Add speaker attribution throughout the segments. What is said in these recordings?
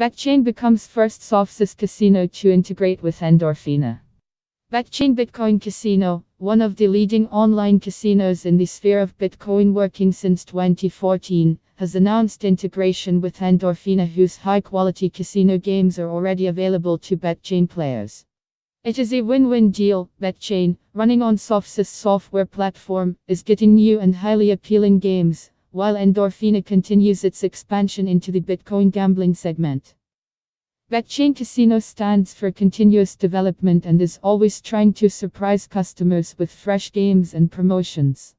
Speaker 1: BetChain becomes first SoftSwiss casino to integrate with Endorphina. BetChain Bitcoin Casino, one of the leading online casinos in the sphere of Bitcoin working since 2014, has announced integration with Endorphina, whose high quality casino games are already available to BetChain players. It is a win win deal. BetChain, running on SoftSwiss software platform, is getting new and highly appealing games, while Endorphina continues its expansion into the Bitcoin gambling segment. BetChain Casino stands for continuous development and is always trying to surprise customers with fresh games and promotions.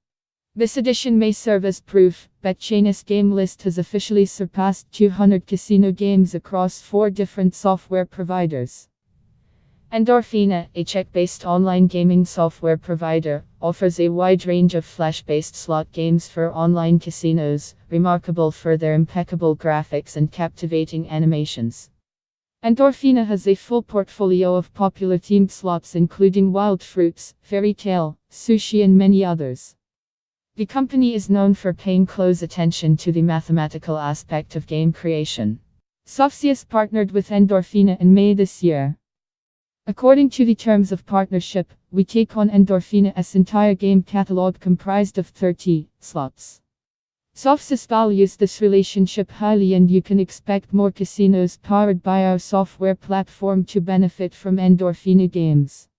Speaker 1: This edition may serve as proof. BetChain's game list has officially surpassed 200 casino games across four different software providers. Endorphina, a Czech based online gaming software provider, offers a wide range of flash based slot games for online casinos, remarkable for their impeccable graphics and captivating animations. Endorphina has a full portfolio of popular themed slots, including Wild Fruits, Fairy Tale, Sushi, and many others. The company is known for paying close attention to the mathematical aspect of game creation. SoftSwiss partnered with Endorphina in May this year. According to the terms of partnership, we take on Endorphina's entire game catalog comprised of 30 slots. SoftSwiss values this relationship highly and you can expect more casinos powered by our software platform to benefit from Endorphina games.